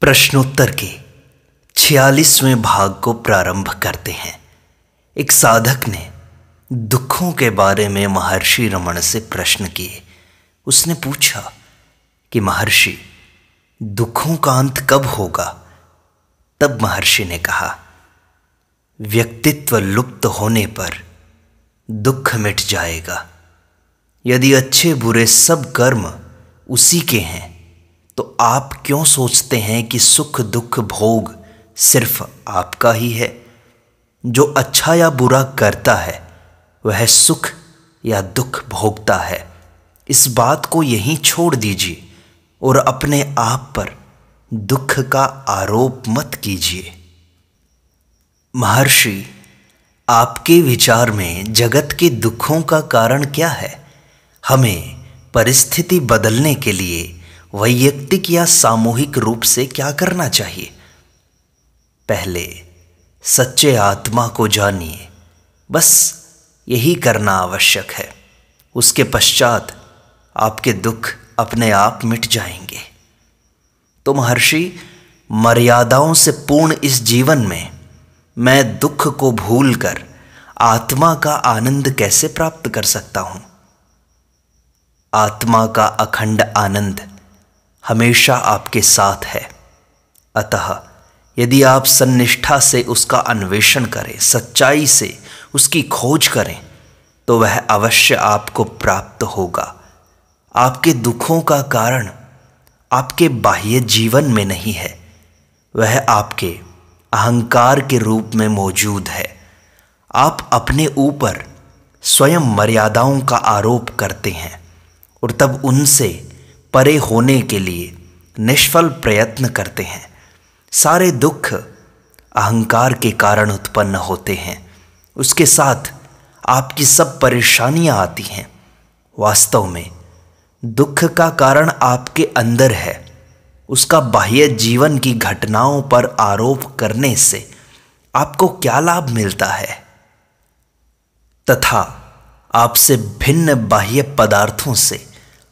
प्रश्नोत्तर के छियालीसवें भाग को प्रारंभ करते हैं। एक साधक ने दुखों के बारे में महर्षि रमन से प्रश्न किए। उसने पूछा कि, महर्षि, दुखों का अंत कब होगा? तब महर्षि ने कहा, व्यक्तित्व लुप्त होने पर दुख मिट जाएगा। यदि अच्छे बुरे सब कर्म उसी के हैं तो आप क्यों सोचते हैं कि सुख, दुख, भोग सिर्फ़ आपका ही है? जो अच्छा या बुरा करता है, वह सुख या दुख भोगता है। इस बात को यहीं छोड़ दीजिए और अपने आप पर दुख का आरोप मत कीजिए। महर्षि, आपके विचार में जगत के दुखों का कारण क्या है? हमें परिस्थिति बदलने के लिए वैयक्तिक या सामूहिक रूप से क्या करना चाहिए? पहले सच्चे आत्मा को जानिए। बस यही करना आवश्यक है। उसके पश्चात आपके दुख अपने आप मिट जाएँगे। तो महर्षि मर्यादाओं से पूर्ण इस जीवन में मैं दुख को भूलकर आत्मा का आनंद कैसे प्राप्त कर सकता हूँ? आत्मा का अखंड आनंद हमेशा आपके साथ है। अतः, यदि आप सन्निष्ठा से उसका अन्वेषण करें, सच्चाई से उसकी खोज करें तो वह अवश्य आपको प्राप्त होगा। आपके दुखों का कारण आपके बाह्य जीवन में नहीं है। वह आपके अहंकार के रूप में मौजूद है। आप अपने ऊपर स्वयं मर्यादाओं का आरोप करते हैं और तब उनसे परे होने के लिए निष्फल प्रयत्न करते हैं। सारे दुख अहंकार के कारण उत्पन्न होते हैं। उसके साथ आपकी सब परेशानियाँ आती हैं। वास्तव में दुख का कारण आपके अंदर है। उसका बाह्य जीवन की घटनाओं पर आरोप करने से आपको क्या लाभ मिलता है? तथा आपसे भिन्न बाह्य पदार्थों से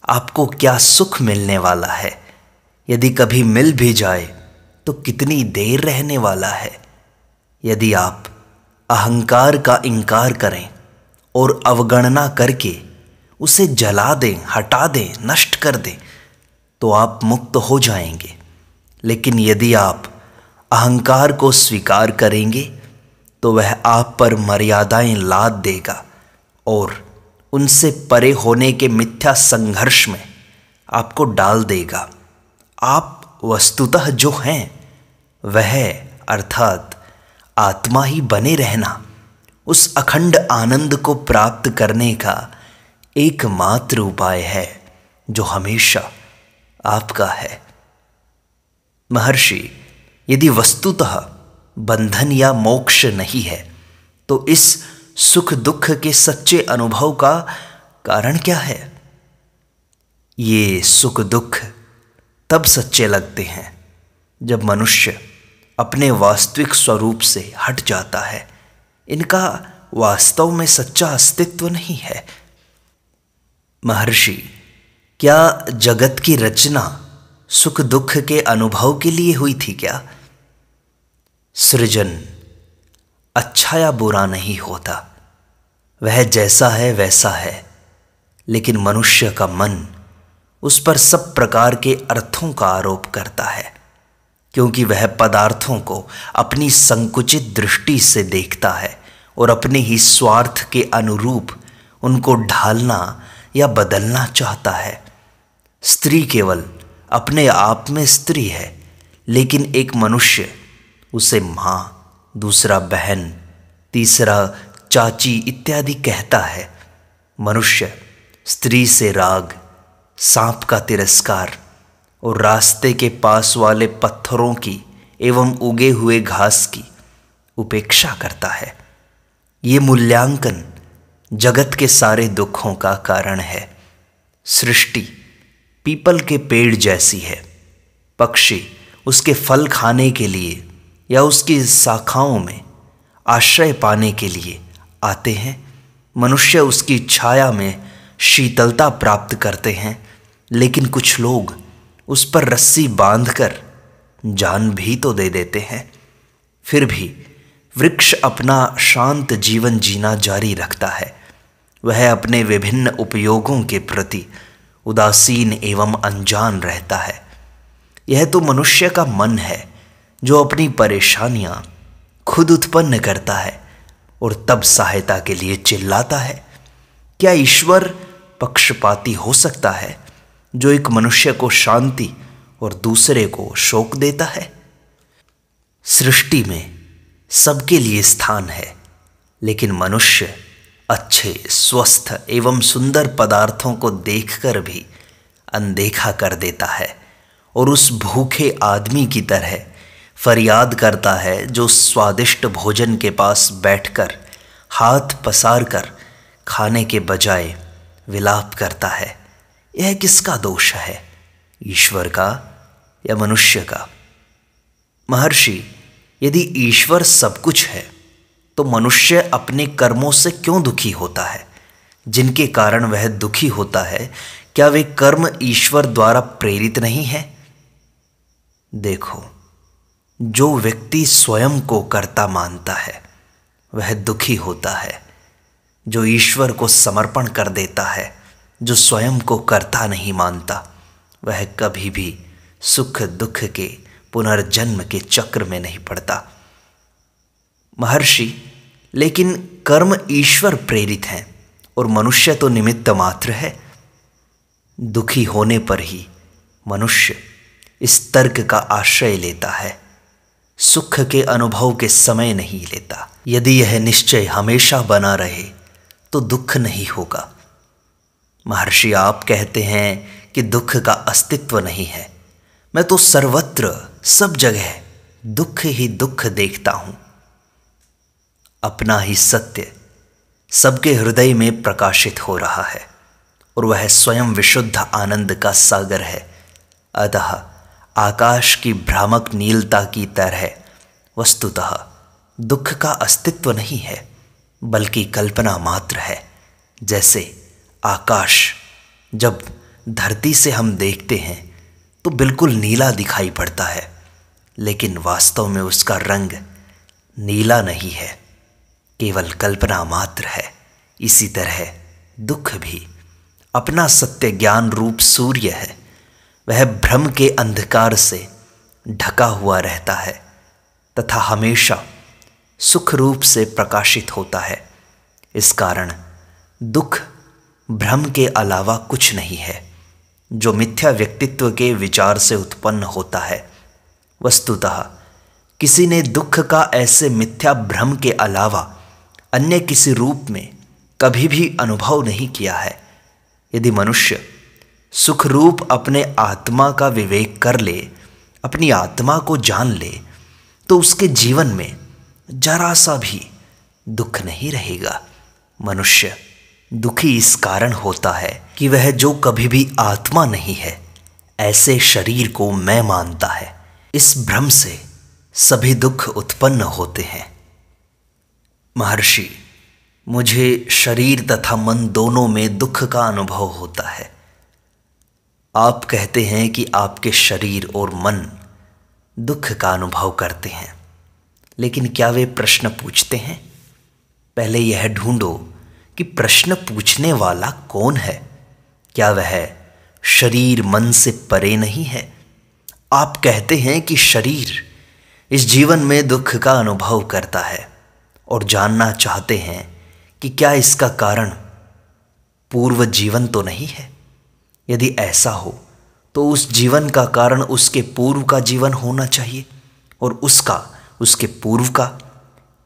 आपको क्या सुख मिलने वाला है? यदि कभी मिल भी जाए तो कितनी देर रहने वाला है? यदि आप अहंकार का इनकार करें और अवगणना करके उसे जला दें, हटा दें, नष्ट कर दें तो आप मुक्त हो जाएँगे। लेकिन यदि आप अहंकार को स्वीकार करेंगे तो वह आप पर मर्यादाएँ लाद देगा और उनसे परे होने के मिथ्या संघर्ष में आपको डाल देगा। आप वस्तुतः जो हैं, वह अर्थात आत्मा ही बने रहना, उस अखंड आनंद को प्राप्त करने का एकमात्र उपाय है, जो हमेशा आपका है। महर्षि, यदि वस्तुतः बंधन या मोक्ष नहीं है तो इस सुख दुख के सच्चे अनुभव का कारण क्या है? ये सुख दुख तब सच्चे लगते हैं जब मनुष्य अपने वास्तविक स्वरूप से हट जाता है। इनका वास्तव में सच्चा अस्तित्व नहीं है। महर्षि, क्या जगत की रचना सुख दुख के अनुभव के लिए हुई थी क्या? सृजन अच्छा या बुरा नहीं होता। वह जैसा है, वैसा है। लेकिन मनुष्य का मन उस पर सब प्रकार के अर्थों का आरोप करता है, क्योंकि वह पदार्थों को अपनी संकुचित दृष्टि से देखता है और अपने ही स्वार्थ के अनुरूप उनको ढालना या बदलना चाहता है। स्त्री केवल अपने आप में स्त्री है, लेकिन एक मनुष्य, उसे माँ दूसरा बहन, तीसरा चाची इत्यादि कहता है, मनुष्य, स्त्री से राग, सांप का तिरस्कार और रास्ते के पास वाले पत्थरों की एवं उगे हुए घास की उपेक्षा करता है। ये मूल्यांकन जगत के सारे दुखों का कारण है। सृष्टि पीपल के पेड़ जैसी है। पक्षी उसके फल खाने के लिए या उसकी शाखाओं में आश्रय पाने के लिए आते हैं। मनुष्य उसकी छाया में शीतलता प्राप्त करते हैं, लेकिन कुछ लोग उस पर रस्सी बांधकर जान भी तो दे देते हैं। फिर भी वृक्ष अपना शांत जीवन जीना जारी रखता है। वह अपने विभिन्न उपयोगों के प्रति उदासीन एवं अनजान रहता है। यह तो मनुष्य का मन है जो अपनी परेशानियाँ खुद उत्पन्न करता है और तब सहायता के लिए चिल्लाता है। क्या ईश्वर पक्षपाती हो सकता है जो एक मनुष्य को शांति और दूसरे को शोक देता है? सृष्टि में सबके लिए स्थान है, लेकिन मनुष्य अच्छे, स्वस्थ एवं सुंदर पदार्थों को देखकर भी अनदेखा कर देता है और उस भूखे आदमी की तरह फरियाद करता है जो स्वादिष्ट भोजन के पास बैठकर, हाथ पसार कर खाने के बजाय विलाप करता है। यह किसका दोष है? ईश्वर का या मनुष्य का? महर्षि, यदि ईश्वर सब कुछ है तो मनुष्य अपने कर्मों से क्यों दुखी होता है? जिनके कारण वह दुखी होता है, क्या वे कर्म ईश्वर द्वारा प्रेरित नहीं है? देखो जो व्यक्ति स्वयं को कर्ता मानता है, वह दुखी होता है। जो ईश्वर को समर्पण कर देता है, जो स्वयं को कर्ता नहीं मानता, वह कभी भी सुख दुख के पुनर्जन्म के चक्र में नहीं पड़ता। महर्षि, लेकिन कर्म ईश्वर प्रेरित हैं और मनुष्य तो निमित्त मात्र है। दुखी होने पर ही मनुष्य इस तर्क का आश्रय लेता है। सुख के अनुभव के समय नहीं लेता। यदि यह निश्चय हमेशा बना रहे तो दुख नहीं होगा। महर्षि आप कहते हैं कि दुख का अस्तित्व नहीं है। मैं तो सर्वत्र, सब जगह दुख ही दुख देखता हूँ। अपना ही सत्य सबके हृदय में प्रकाशित हो रहा है, और वह स्वयं विशुद्ध आनंद का सागर है। अतः आकाश की भ्रामक नीलता की तरह वस्तुतः दुख का अस्तित्व नहीं है, बल्कि कल्पना मात्र है। जैसे आकाश, जब धरती से हम देखते हैं तो बिल्कुल नीला दिखाई पड़ता है, लेकिन वास्तव में उसका रंग नीला नहीं है, केवल कल्पना मात्र है। इसी तरह दुख भी, अपना सत्य ज्ञान रूप सूर्य है। वह भ्रम के अंधकार से ढका हुआ रहता है तथा हमेशा सुख रूप से प्रकाशित होता है। इस कारण दुख भ्रम के अलावा कुछ नहीं है। जो मिथ्या व्यक्तित्व के विचार से उत्पन्न होता है, वस्तुतः किसी ने दुख का ऐसे मिथ्या भ्रम के अलावा अन्य किसी रूप में कभी भी अनुभव नहीं किया है। यदि मनुष्य सुख रूप अपने आत्मा का विवेक कर ले, अपनी आत्मा को जान ले तो उसके जीवन में जरा सा भी दुख नहीं रहेगा। मनुष्य दुखी इस कारण होता है कि वह जो कभी भी आत्मा नहीं है, ऐसे शरीर को मैं मानता है। इस भ्रम से सभी दुख उत्पन्न होते हैं। महर्षि, मुझे शरीर तथा मन दोनों में दुख का अनुभव होता है। आप कहते हैं कि आपके शरीर और मन दुख का अनुभव करते हैं, लेकिन क्या वे प्रश्न पूछते हैं? पहले यह ढूंढो कि प्रश्न पूछने वाला कौन है। क्या वह शरीर मन से परे नहीं है? आप कहते हैं कि शरीर इस जीवन में दुख का अनुभव करता है और जानना चाहते हैं कि क्या इसका कारण पूर्व जीवन तो नहीं है। यदि ऐसा हो तो उस जीवन का कारण उसके पूर्व का जीवन होना चाहिए और उसका, उसके पूर्व का।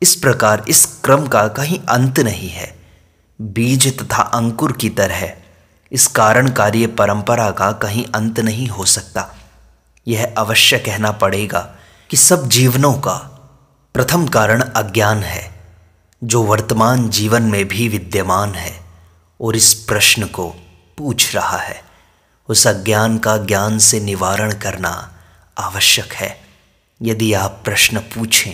इस प्रकार इस क्रम का कहीं अंत नहीं है। बीज तथा अंकुर की तरह इस कारण कार्य परंपरा का कहीं अंत नहीं हो सकता। यह अवश्य कहना पड़ेगा कि सब जीवनों का प्रथम कारण अज्ञान है, जो वर्तमान जीवन में भी विद्यमान है और इस प्रश्न को पूछ रहा है। उस अज्ञान का ज्ञान से निवारण करना आवश्यक है। यदि आप प्रश्न पूछें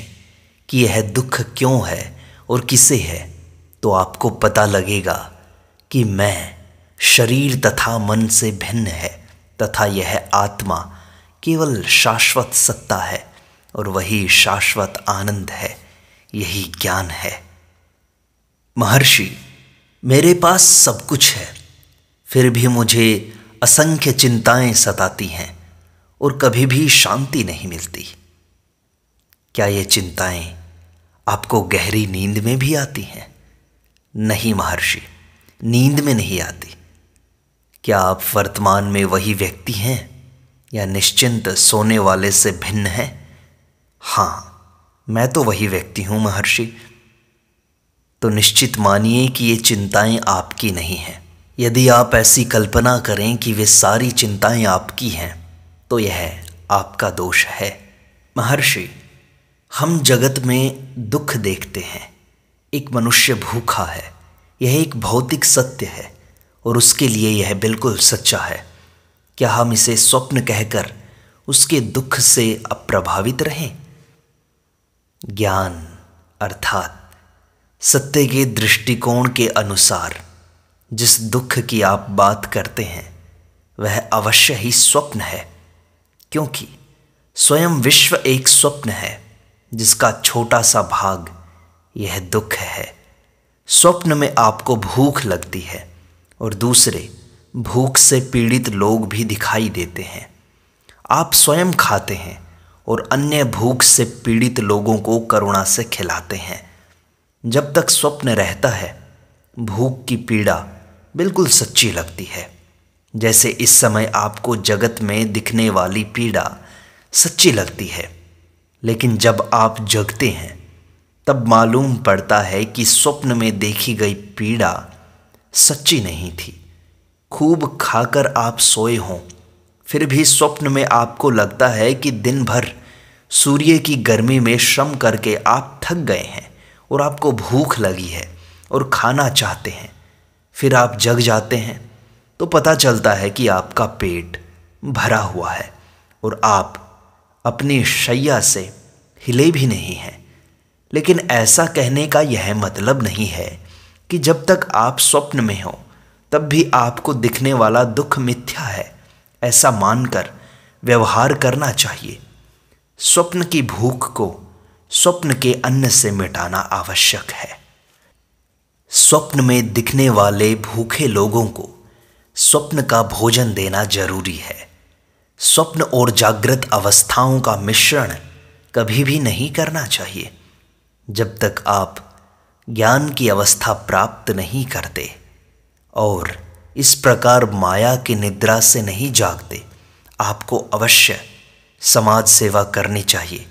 कि यह दुख क्यों है और किसे है तो आपको पता लगेगा कि मैं शरीर तथा मन से भिन्न है तथा यह आत्मा केवल शाश्वत सत्ता है और वही शाश्वत आनंद है, यही ज्ञान है। महर्षि, मेरे पास सब कुछ है, फिर भी मुझे असंख्य चिंताएँ सताती हैं और कभी भी शांति नहीं मिलती। क्या ये चिंताएँ आपको गहरी नींद में भी आती हैं? नहीं महर्षि, नींद में नहीं आती। क्या आप वर्तमान में वही व्यक्ति हैं या निश्चिंत सोने वाले से भिन्न हैं? हाँ मैं तो वही व्यक्ति हूँ महर्षि। तो निश्चित मानिए कि ये चिंताएँ आपकी नहीं हैं। यदि आप ऐसी कल्पना करें कि वे सारी चिंताएँ आपकी हैं तो यह आपका दोष है। महर्षि, हम जगत में दुख देखते हैं। एक मनुष्य भूखा है, यह एक भौतिक सत्य है, और उसके लिए यह बिल्कुल सच्चा है। क्या हम इसे स्वप्न कहकर उसके दुख से अप्रभावित रहें? ज्ञान, अर्थात सत्य के दृष्टिकोण के अनुसार। जिस दुख की आप बात करते हैं, वह अवश्य ही स्वप्न है, क्योंकि स्वयं विश्व एक स्वप्न है, जिसका छोटा सा भाग यह दुख है। स्वप्न में आपको भूख लगती है, और दूसरे भूख से पीड़ित लोग भी दिखाई देते हैं। आप स्वयं खाते हैं, और अन्य भूख से पीड़ित लोगों को करुणा से खिलाते हैं। जब तक स्वप्न रहता है, भूख की पीड़ा बिल्कुल सच्ची लगती है। जैसे इस समय आपको जगत में दिखने वाली पीड़ा सच्ची लगती है। लेकिन जब आप जगते हैं, तब मालूम पड़ता है कि स्वप्न में देखी गई पीड़ा सच्ची नहीं थी। खूब खाकर आप सोए हों, फिर भी स्वप्न में आपको लगता है कि दिन भर सूर्य की गर्मी में श्रम करके आप थक गए हैं और आपको भूख लगी है और खाना चाहते हैं। फिर आप जग जाते हैं तो पता चलता है कि आपका पेट भरा हुआ है और आप अपनी शैया से हिले भी नहीं हैं। लेकिन ऐसा कहने का यह मतलब नहीं है कि जब तक आप स्वप्न में हो, तब भी आपको दिखने वाला दुख मिथ्या है। ऐसा मानकर व्यवहार करना चाहिए। स्वप्न की भूख को स्वप्न के अन्न से मिटाना आवश्यक है। स्वप्न में दिखने वाले भूखे लोगों को स्वप्न का भोजन देना ज़रूरी है। स्वप्न और जागृत अवस्थाओं का मिश्रण कभी भी नहीं करना चाहिए। जब तक आप ज्ञान की अवस्था प्राप्त नहीं करते और इस प्रकार माया की निद्रा से नहीं जागते, आपको अवश्य समाज सेवा करनी चाहिए।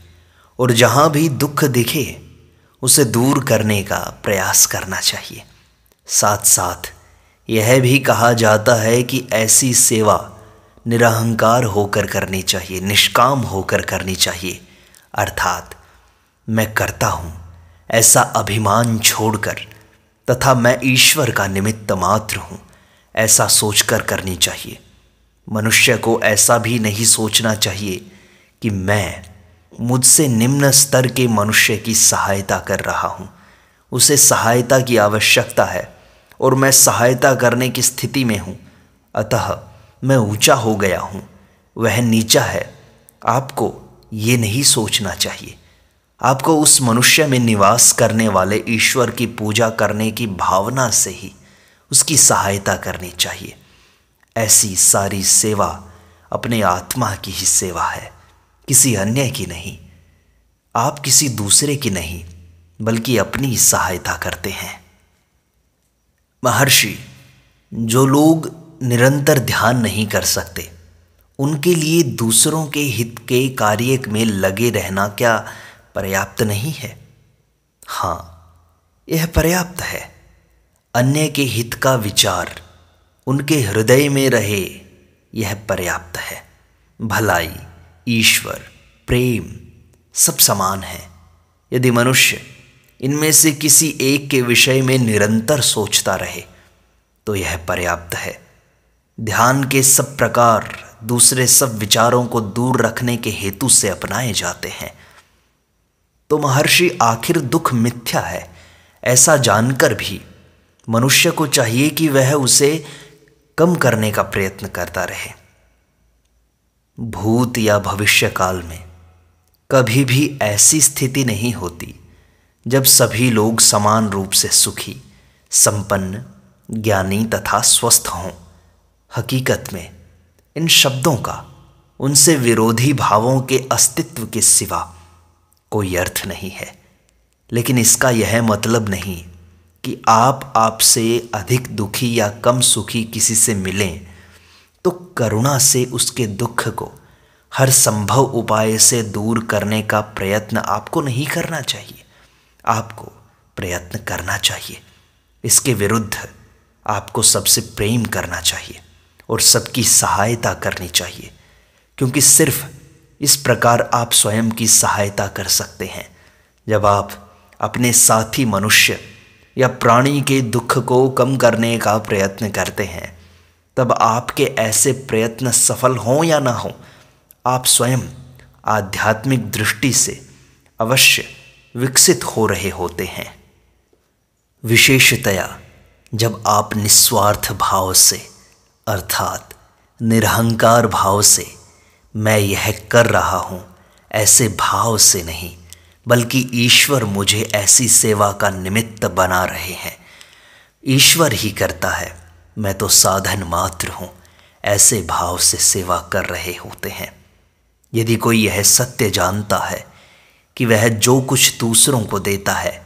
और जहाँ भी दुख दिखे उसे दूर करने का प्रयास करना चाहिए। साथ साथ यह भी कहा जाता है कि ऐसी सेवा निरहंकार होकर करनी चाहिए, निष्काम होकर करनी चाहिए। अर्थात, मैं करता हूँ, ऐसा अभिमान छोड़कर तथा मैं ईश्वर का निमित्त मात्र हूँ, ऐसा सोचकर करनी चाहिए। मनुष्य को ऐसा भी नहीं सोचना चाहिए कि मैं मुझसे निम्न स्तर के मनुष्य की सहायता कर रहा हूँ। उसे सहायता की आवश्यकता है और मैं सहायता करने की स्थिति में हूँ। अतः मैं ऊँचा हो गया हूँ। वह नीचा है। आपको ये नहीं सोचना चाहिए। आपको उस मनुष्य में निवास करने वाले ईश्वर की पूजा करने की भावना से ही उसकी सहायता करनी चाहिए। ऐसी सारी सेवा अपने आत्मा की ही सेवा है। किसी अन्य की नहीं, आप किसी दूसरे की नहीं, बल्कि अपनी सहायता करते हैं। महर्षि, जो लोग निरंतर ध्यान नहीं कर सकते, उनके लिए दूसरों के हित के कार्य में लगे रहना क्या पर्याप्त नहीं है? हाँ यह पर्याप्त है। अन्य के हित का विचार, उनके हृदय में रहे, यह पर्याप्त है। भलाई। ईश्वर, प्रेम सब समान है। यदि मनुष्य इनमें से किसी एक के विषय में निरंतर सोचता रहे तो यह पर्याप्त है। ध्यान के सब प्रकार, दूसरे सब विचारों को दूर रखने के हेतु से अपनाए जाते हैं। तो महर्षि, आखिर दुख मिथ्या है, ऐसा जानकर भी मनुष्य को चाहिए कि वह उसे कम करने का प्रयत्न करता रहे। भूत या भविष्य काल में कभी भी ऐसी स्थिति नहीं होती जब सभी लोग समान रूप से सुखी, संपन्न, ज्ञानी तथा स्वस्थ हों। हकीकत में इन शब्दों का, उनसे विरोधी भावों के अस्तित्व के सिवा कोई अर्थ नहीं है। लेकिन इसका यह मतलब नहीं कि आप आपसे अधिक दुखी या कम सुखी किसी से मिलें तो करुणा से उसके दुख को, हर संभव उपाय से दूर करने का प्रयत्न आपको नहीं करना चाहिए। आपको प्रयत्न करना चाहिए। इसके विरुद्ध आपको सबसे प्रेम करना चाहिए और सबकी सहायता करनी चाहिए, क्योंकि सिर्फ़ इस प्रकार आप स्वयं की सहायता कर सकते हैं। जब आप अपने साथी मनुष्य या प्राणी के दुख को कम करने का प्रयत्न करते हैं तब आपके ऐसे प्रयत्न सफल हों या ना हों, आप स्वयं आध्यात्मिक दृष्टि से अवश्य विकसित हो रहे होते हैं। विशेषतया जब आप निस्वार्थ भाव से, अर्थात निरहंकार भाव से, मैं यह कर रहा हूँ, ऐसे भाव से नहीं, बल्कि ईश्वर मुझे ऐसी सेवा का निमित्त बना रहे हैं। ईश्वर ही करता है। मैं तो साधन मात्र हूँ। ऐसे भाव से सेवा कर रहे होते हैं। यदि कोई यह सत्य जानता है कि वह जो कुछ दूसरों को देता है,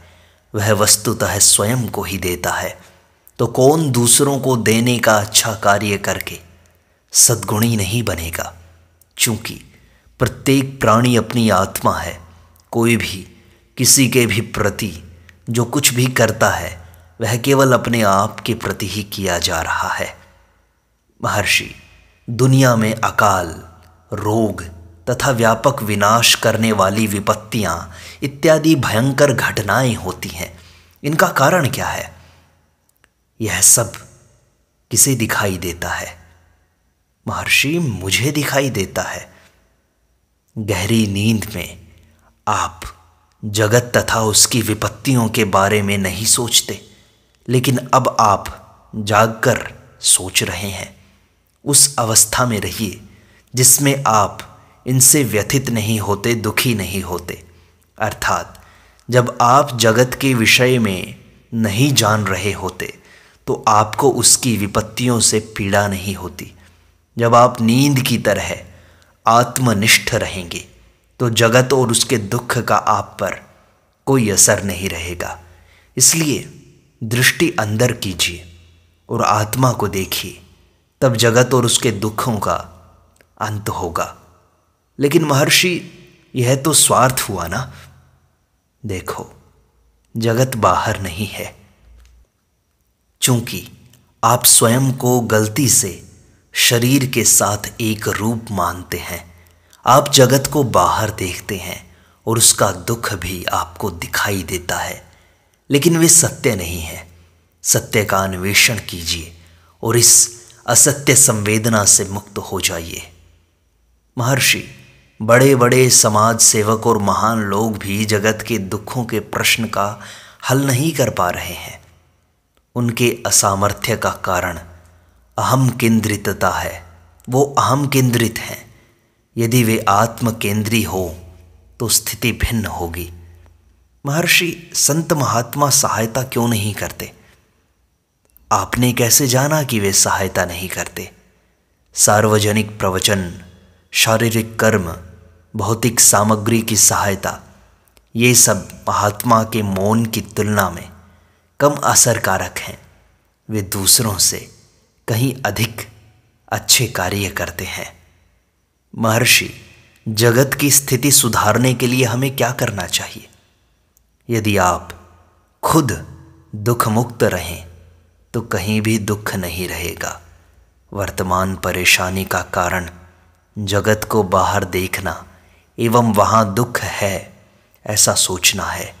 वह वस्तुतः स्वयं को ही देता है तो कौन दूसरों को देने का अच्छा कार्य करके सद्गुणी नहीं बनेगा? चूँकि प्रत्येक प्राणी अपनी आत्मा है। कोई भी, किसी के भी प्रति जो कुछ भी करता है वह केवल अपने आप के प्रति ही किया जा रहा है। महर्षि, दुनिया में अकाल, रोग तथा व्यापक विनाश करने वाली विपत्तियाँ इत्यादि भयंकर घटनाएँ होती हैं। इनका कारण क्या है? यह सब किसे दिखाई देता है? महर्षि, मुझे दिखाई देता है। गहरी नींद में आप जगत तथा उसकी विपत्तियों के बारे में नहीं सोचते। लेकिन अब आप जागकर सोच रहे हैं। उस अवस्था में रहिए जिसमें आप इनसे व्यथित नहीं होते, दुखी नहीं होते। अर्थात, जब आप जगत के विषय में नहीं जान रहे होते तो आपको उसकी विपत्तियों से पीड़ा नहीं होती। जब आप नींद की तरह आत्मनिष्ठ रहेंगे तो जगत और उसके दुख का आप पर कोई असर नहीं रहेगा। इसलिए दृष्टि अंदर कीजिए और आत्मा को देखिए। तब जगत और उसके दुखों का अंत होगा। लेकिन महर्षि, यह तो स्वार्थ हुआ ना? देखो, जगत बाहर नहीं है। चूँकि आप स्वयं को गलती से शरीर के साथ एक रूप मानते हैं, आप जगत को बाहर देखते हैं और उसका दुख भी आपको दिखाई देता है। लेकिन वे सत्य नहीं है। सत्य का अन्वेषण कीजिए और इस असत्य संवेदना से मुक्त हो जाइए। महर्षि बड़े बड़े समाज सेवक और महान लोग भी जगत के दुखों के प्रश्न का हल नहीं कर पा रहे हैं। उनके असामर्थ्य का कारण अहम केंद्रितता है। वो अहम केंद्रित हैं। यदि वे आत्म केंद्री हो तो स्थिति भिन्न होगी। महर्षि संत महात्मा सहायता क्यों नहीं करते? आपने कैसे जाना कि वे सहायता नहीं करते? सार्वजनिक प्रवचन, शारीरिक कर्म, भौतिक सामग्री की सहायता, ये सब महात्मा के मौन की तुलना में कम असरकारक हैं। वे दूसरों से कहीं अधिक अच्छे कार्य करते हैं। महर्षि, जगत की स्थिति सुधारने के लिए हमें क्या करना चाहिए? यदि आप खुद दुख मुक्त रहें तो कहीं भी दुख नहीं रहेगा। वर्तमान परेशानी का कारण जगत को बाहर देखना एवं वहाँ दुख है, ऐसा सोचना है।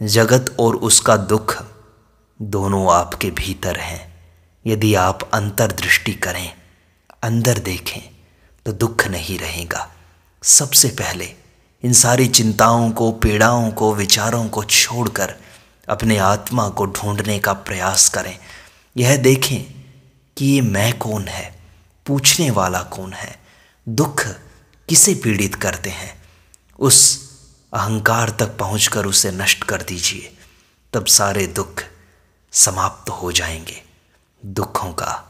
जगत और उसका दुख दोनों आपके भीतर हैं। यदि आप अंतर्दृष्टि करें, अंदर देखें तो दुख नहीं रहेगा। सबसे पहले इन सारी चिंताओं को, पीड़ाओं को, विचारों को छोड़कर अपने आत्मा को ढूँढने का प्रयास करें। यह देखें कि ये मैं कौन है, पूछने वाला कौन है, दुख किसे पीड़ित करते हैं? उस अहंकार तक पहुंचकर उसे नष्ट कर दीजिए, तब सारे दुख समाप्त हो जाएँगे, दुखों का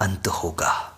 अंत होगा।